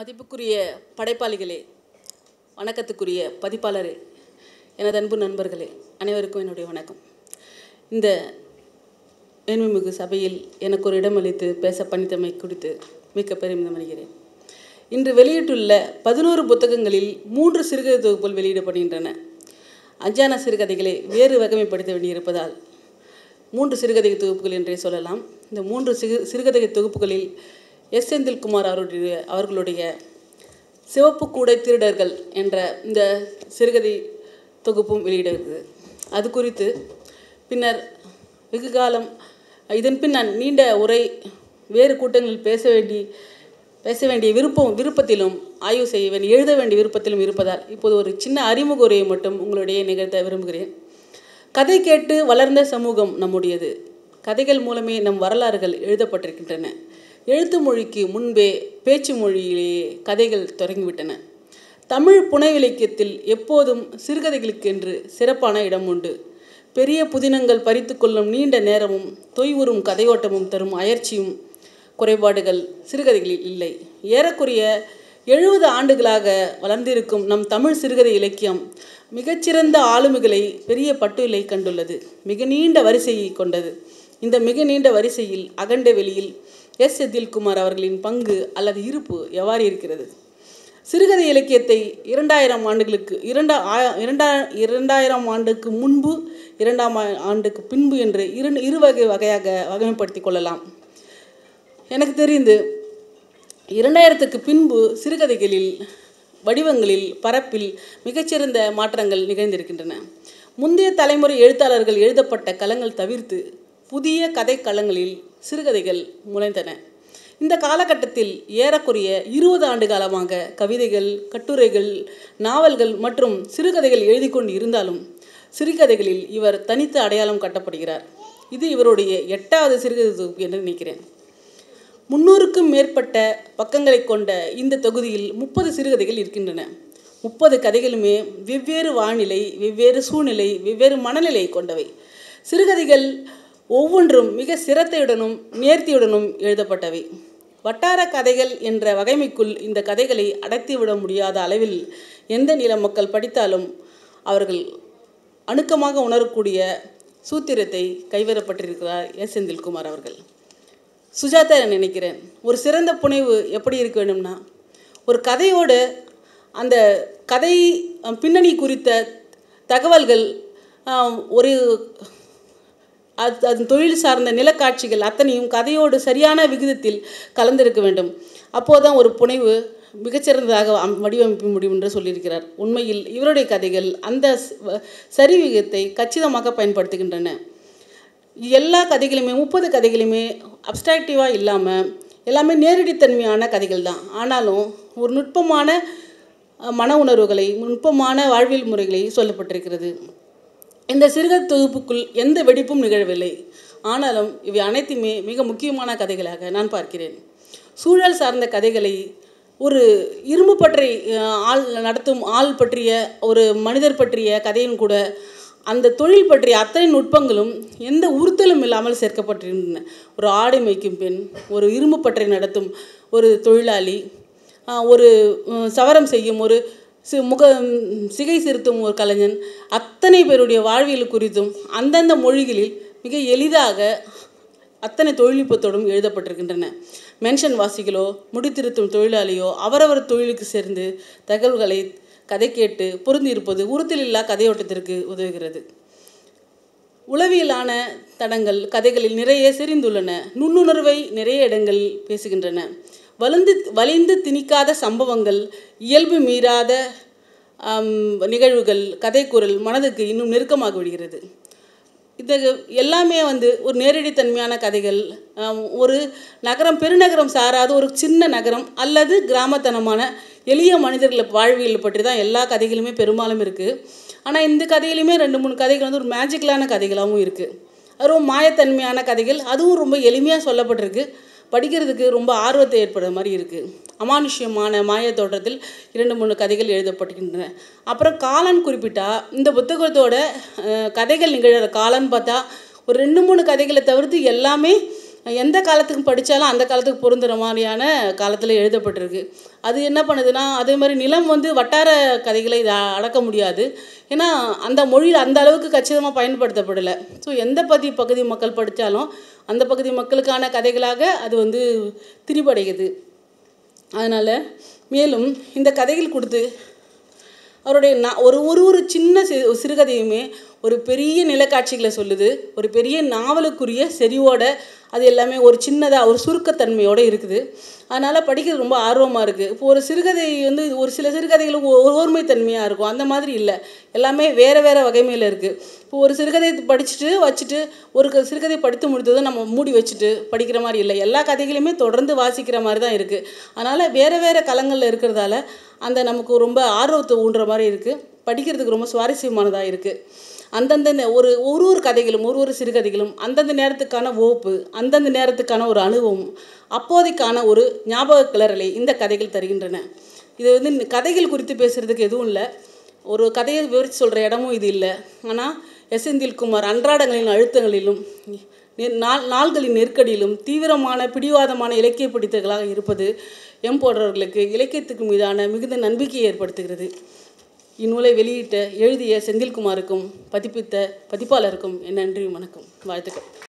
மதிப்புக்குரிய படைப்பாளிகளே வணக்கத்துக்குரிய பதிப்பாளரே எனது அன்பு நண்பர்களே அனைவருக்கும் என்னுடைய வணக்கம். இந்த மேன்மைமிகு சபையில் எனக்கு ஒரு இடம் அளித்து பேச பணித்தமை குறித்து மிக்க பெருமிதம் அடைகிறேன். இன்று வெளியிட்டுள்ள பதினோரு புத்தகங்களில் மூன்று சிறுகதை தொகுப்புகள் வெளியிடப்படுகின்றன. அஞ்சான சிறுகதைகளை வேறு வகைமைப்படுத்த வேண்டியிருப்பதால் மூன்று சிறுகதை தொகுப்புகள் என்றே சொல்லலாம். இந்த மூன்று சிறு சிறுகதை தொகுப்புகளில் எஸ். செந்தில்குமார் அவருடைய அவர்களுடைய சிவப்பு கூடை திருடர்கள் என்ற இந்த சிறுகதை தொகுப்பும் வெளியிடுகிறது அது குறித்து பின்னர் வெகு காலம் இதன் பின் நான் நீண்ட உரை வேறு கூட்டங்களில் பேச வேண்டி பேச வேண்டிய விருப்பம் விருப்பத்திலும் ஆய்வு செய்ய வேண்டிய எழுத வேண்டிய விருப்பத்திலும் இருப்பதால் இப்போது ஒரு சின்ன அறிமுக உரையை மட்டும் உங்களுடைய நிகழ்த்த விரும்புகிறேன். கதை கேட்டு வளர்ந்த சமூகம் நம்முடையது. கதைகள் மூலமே நம் வரலாறுகள் எழுதப்பட்டிருக்கின்றன. எழுத்து மொழிக்கு முன்பே பேச்சு மொழியிலேயே கதைகள் தொடங்கிவிட்டன. தமிழ் புனைவிலக்கியத்தில் எப்போதும் சிறுகதைகளுக்கென்று சிறப்பான இடம் உண்டு. பெரிய புதினங்கள் பறித்து கொள்ளும் நீண்ட நேரமும் தொய்வுறும் கதையோட்டமும் தரும் அயற்சியும் குறைபாடுகள் சிறுகதைகளில் இல்லை. ஏறக்குறைய எழுபது ஆண்டுகளாக வளர்ந்திருக்கும் நம் தமிழ் சிறுகதை இலக்கியம் மிகச்சிறந்த ஆளுமைகளை பெரிய பட்டுகளை கண்டுள்ளது. மிக நீண்ட வரிசையை கொண்டது. இந்த மிக நீண்ட வரிசையில் அகண்ட வெளியில் எஸ் செந்தில்குமார் அவர்களின் பங்கு அல்லது இருப்பு எவ்வாறு இருக்கிறது? சிறுகதை இலக்கியத்தை இரண்டாயிரம் ஆண்டுகளுக்கு இரண்டா ஆ- இரண்டா இரண்டாயிரம் ஆண்டுக்கு முன்பு இரண்டாம் ஆண்டுக்கு பின்பு என்று இரு இரு வகை வகையாக வகைமைப்படுத்திக் கொள்ளலாம். எனக்கு தெரிந்து இரண்டாயிரத்துக்கு பின்பு சிறுகதைகளில் வடிவங்களில் பரப்பில் மிகச்சிறந்த மாற்றங்கள் நிகழ்ந்திருக்கின்றன. முந்தைய தலைமுறை எழுத்தாளர்கள் எழுதப்பட்ட களங்கள் தவிர்த்து புதிய கதை களங்களில் சிறுகதைகள் முளைந்தன. இந்த காலகட்டத்தில் ஏறக்குறைய இருபது ஆண்டு காலமாக கவிதைகள் கட்டுரைகள் நாவல்கள் மற்றும் சிறுகதைகள் எழுதி கொண்டு இருந்தாலும் சிறுகதைகளில் இவர் தனித்து அடையாளம் காட்டப்படுகிறார். இது இவருடைய எட்டாவது சிறுகதை தொகுப்பு என்று நினைக்கிறேன். முன்னூறுக்கும் மேற்பட்ட பக்கங்களை கொண்ட இந்த தொகுதியில் முப்பது சிறுகதைகள் இருக்கின்றன. முப்பது கதைகளுமே வெவ்வேறு வானிலை வெவ்வேறு சூழ்நிலை வெவ்வேறு மனநிலை கொண்டவை. சிறுகதைகள் ஒவ்வொன்றும் மிக சிரத்தையுடனும் நேர்த்தியுடனும் எழுதப்பட்டவை. வட்டார கதைகள் என்ற வகைமைக்குள் இந்த கதைகளை அடர்த்திவிட முடியாத அளவில் எந்த நில மக்கள் படித்தாலும் அவர்கள் அணுக்கமாக உணரக்கூடிய சூத்திரத்தை கைவரப்பட்டிருக்கிறார் எஸ். செந்தில்குமார் அவர்கள். சுஜாதா நான் நினைக்கிறேன் ஒரு சிறந்த புனைவு எப்படி இருக்க வேண்டும்னா ஒரு கதையோடு அந்த கதை பின்னணி குறித்த தகவல்கள் ஒரு அது அது தொழில் சார்ந்த நிலக்காட்சிகள் அத்தனையும் கதையோடு சரியான விகிதத்தில் கலந்திருக்க வேண்டும். அப்போதுதான் ஒரு புனைவு மிகச்சிறந்ததாக வடிவமைப்பு வடிவமைக்க முடியும் என்று சொல்லியிருக்கிறார். உண்மையில் இவருடைய கதைகள் அந்த ஸ்- சரி விகிதத்தை கச்சிதமாக பயன்படுத்துகின்றன. எல்லா கதைகளுமே முப்பது கதைகளுமே அப்ஸ்ட்ராக்டிவாக இல்லாமல் எல்லாமே நேரடித்தன்மையான கதைகள் தான். ஆனாலும் ஒரு நுட்பமான மன உணர்வுகளை நுட்பமான வாழ்வியல் முறைகளை சொல்லப்பட்டிருக்கிறது. இந்த சிறுகதை தொகுப்புக்குள் எந்த வெடிப்பும் நிகழவில்லை. ஆனாலும் இவை அனைத்துமே மிக முக்கியமான கதைகளாக நான் பார்க்கிறேன். சூழல் சார்ந்த கதைகளை ஒரு இரும்பு பற்றி ஆள் நடத்தும் ஆள் பற்றிய ஒரு மனிதர் பற்றிய கதையும் கூட அந்த தொழில் பற்றிய அத்தனை நுட்பங்களும் எந்த உறுத்தலும் இல்லாமல் சேர்க்கப்பட்டிருந்தன. ஒரு ஆடை மேய்க்கும் பெண் ஒரு இரும்பு பற்றை நடத்தும் ஒரு தொழிலாளி ஒரு சவரம் செய்யும் ஒரு முக சிகை சிறுத்தும் ஒரு கலைஞன். அத்தனை பேருடைய வாழ்வியல் குறித்தும் அந்தந்த மொழிகளில் மிக எளிதாக அத்தனை தொழில்நுட்பத்தோடும் எழுதப்பட்டிருக்கின்றன. மென்ஷன் வாசிகளோ முடித்திருத்தும் தொழிலாளியோ அவரவர் தொழிலுக்கு சேர்ந்து தகவல்களை கதை கேட்டு பொருந்தியிருப்பது உறுத்தலில்லா கதையோட்டத்திற்கு உதவுகிறது. உளவியலான தடங்கள் கதைகளில் நிறைய செறிந்துள்ளன. நுண்ணுணர்வை நிறைய இடங்கள் பேசுகின்றன. வலிந்து வலிந்து திணிக்காத சம்பவங்கள் இயல்பு மீறாத நிகழ்வுகள் கதைக்குரல் மனதுக்கு இன்னும் நெருக்கமாக விடுகிறது. இது எல்லாமே வந்து ஒரு நேரடித்தன்மையான கதைகள். ஒரு நகரம் பெருநகரம் சாராத ஒரு சின்ன நகரம் அல்லது கிராமத்தனமான எளிய மனிதர்களை வாழ்வியல் பற்றி தான் எல்லா கதைகளுமே பெரும்பாலும் இருக்குது ஆனால் இந்த கதையிலுமே ரெண்டு மூணு கதைகள் வந்து ஒரு மேஜிக்கலான கதைகளாகவும் இருக்குது அதுவும் மாயத்தன்மையான கதைகள். அதுவும் ரொம்ப எளிமையாக சொல்லப்பட்டிருக்கு. படிக்கிறதுக்கு ரொம்ப ஆர்வத்தை ஏற்படுற மாதிரி இருக்குது அமானுஷ்யமான மாய தோற்றத்தில் இரண்டு மூணு கதைகள் எழுதப்பட்டிருக்கின்றன. அப்புறம் காலன் குறிப்பிட்டா இந்த புத்தகத்தோட கதைகள் நிகழ்கிற காலன்னு பார்த்தா ஒரு ரெண்டு மூணு கதைகளை தவிர்த்து எல்லாமே எந்த காலத்துக்கு படித்தாலும் அந்த காலத்துக்கு பொருந்துகிற மாதிரியான காலத்தில் எழுதப்பட்டிருக்கு. அது என்ன பண்ணுதுன்னா அதே மாதிரி நிலம் வந்து வட்டார கதைகளை இதை அடக்க முடியாது. ஏன்னா அந்த மொழியில் அந்த அளவுக்கு கச்சிதமாக பயன்படுத்தப்படலை. ஸோ எந்த பதி பகுதி மக்கள் படித்தாலும் அந்த பகுதி மக்களுக்கான கதைகளாக அது வந்து திரிபடைகிறது அதனால் மேலும் இந்த கதைகள் கொடுத்து அவருடைய நான் ஒரு ஒரு ஒரு சின்ன சி சிறுகதையுமே ஒரு பெரிய நிலக்காட்சிகளை சொல்லுது. ஒரு பெரிய நாவலுக்குரிய செறிவோட அது எல்லாமே ஒரு சின்னதாக ஒரு சுருக்கத்தன்மையோடு இருக்குது. அதனால் படிக்கிறது ரொம்ப ஆர்வமாக இருக்குது இப்போ ஒரு சிறுகதை வந்து ஒரு சில சிறுகதைகள் ஓர்மைத்தன்மையாக இருக்கும். அந்த மாதிரி இல்லை. எல்லாமே வேறு வேறு வகைமையில் இருக்குது இப்போ ஒரு சிறுகதை படிச்சுட்டு வச்சுட்டு ஒரு சிறுகதை படித்து முடித்ததும் நம்ம மூடி வச்சுட்டு படிக்கிற மாதிரி இல்லை. எல்லா கதைகளையுமே தொடர்ந்து வாசிக்கிற மாதிரி தான் இருக்குது அதனால் வேறு வேறு களங்களில் இருக்கிறதால அந்த நமக்கு ரொம்ப ஆர்வத்தை ஊன்ற மாதிரி இருக்குது படிக்கிறதுக்கு ரொம்ப சுவாரஸ்யமானதாக இருக்குது அந்தந்த ஒரு ஒரு ஒரு கதைகளும் ஒரு ஒரு சிறுகதைகளும் அந்தந்த நேரத்துக்கான ஓப்பு அந்தந்த நேரத்துக்கான ஒரு அனுபவம் அப்போதைக்கான ஒரு ஞாபக கிளறலை இந்த கதைகள் தருகின்றன. இது வந்து கதைகள் குறித்து பேசுகிறதுக்கு எதுவும் இல்லை. ஒரு கதையை விவரித்து சொல்கிற இடமும் இது இல்லை. ஆனால் எஸ். செந்தில்குமார் அன்றாடங்களின் அழுத்தங்களிலும் நாள் நாள்களின் நெருக்கடியிலும் தீவிரமான பிடிவாதமான இலக்கிய பிடித்தர்களாக இருப்பது எம் போன்றவர்களுக்கு இலக்கியத்துக்கு மீதான மிகுந்த நம்பிக்கையை ஏற்படுத்துகிறது. இந்நூலை வெளியிட்ட எழுதிய செந்தில்குமாருக்கும் பதிப்பித்த பதிப்பாளருக்கும் என் நன்றி வணக்கம். வாழ்த்துக்கள்.